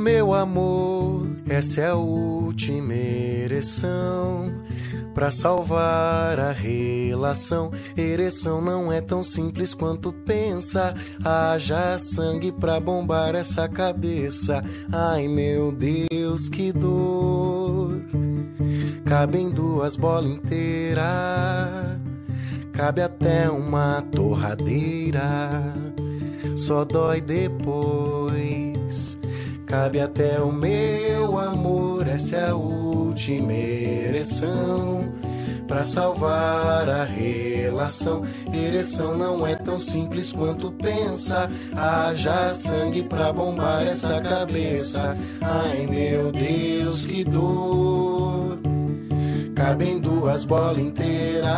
Meu amor, essa é a última ereção para salvar a relação. Ereção não é tão simples quanto pensa. Haja sangue pra bombar essa cabeça. Ai meu Deus, que dor. Cabem duas bolas inteiras. Cabe até uma torradeira. Só dói depois. Cabe até o meu amor, essa é a última ereção. Pra salvar a relação, ereção não é tão simples quanto pensa. Haja sangue pra bombar essa cabeça. Ai meu Deus, que dor. Cabem duas bolas inteiras.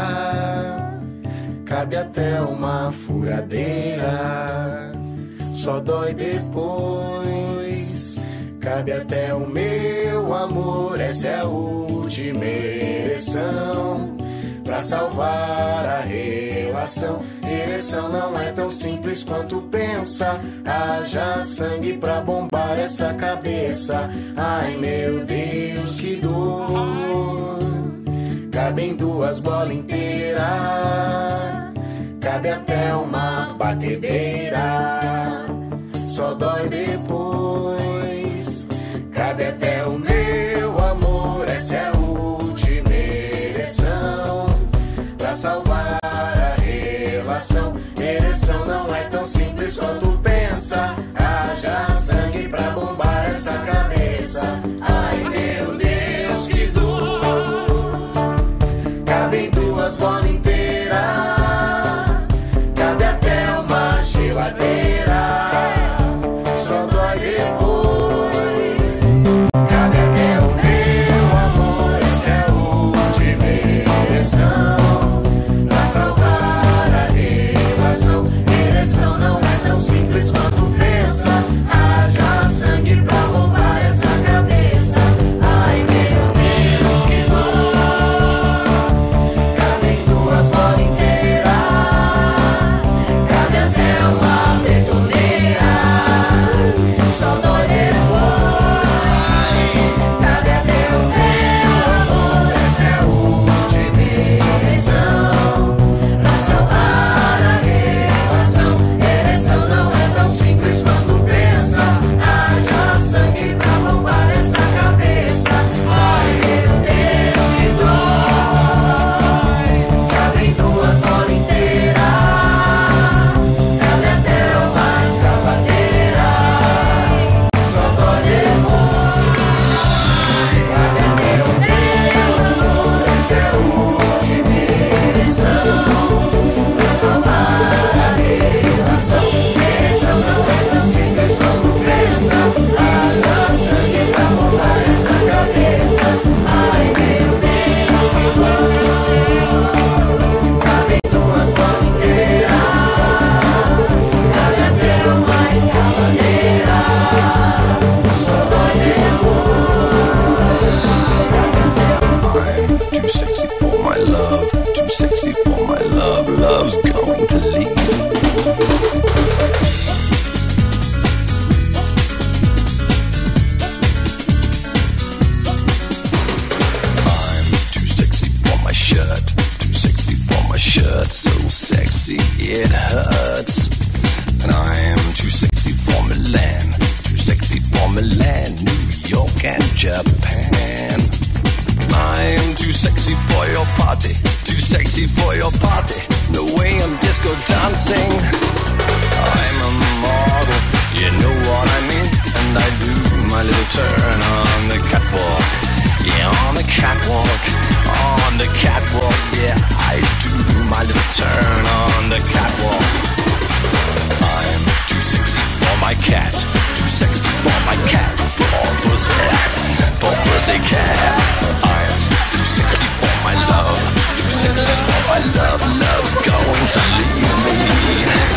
Cabe até uma furadeira. Só dói depois. Cabe até o meu amor, essa é a última ereção. Pra salvar a relação, ereção não é tão simples quanto pensa. Haja sangue pra bombar essa cabeça. Ai meu Deus, que dor. Cabem duas bolas inteiras. Cabe até uma batedeira. Só dói depois. Até o meu amor, essa é a última ereção. Pra salvar a relação, ereção não é tão simples quanto sexy it hurts. And I am too sexy for Milan, too sexy for Milan, New York and Japan. I am too sexy for your party, too sexy for your party. The way I'm disco dancing. I'm a model, you know what I mean. And I do my little turn on the catwalk. Yeah, on the catwalk, on the catwalk. Yeah, I do my little turn on the catwalk. I'm too sexy for my cat, too sexy for my cat. Poor pussy, poor pussy cat. I'm too sexy for my love, too sexy for my love. Love's going to leave me.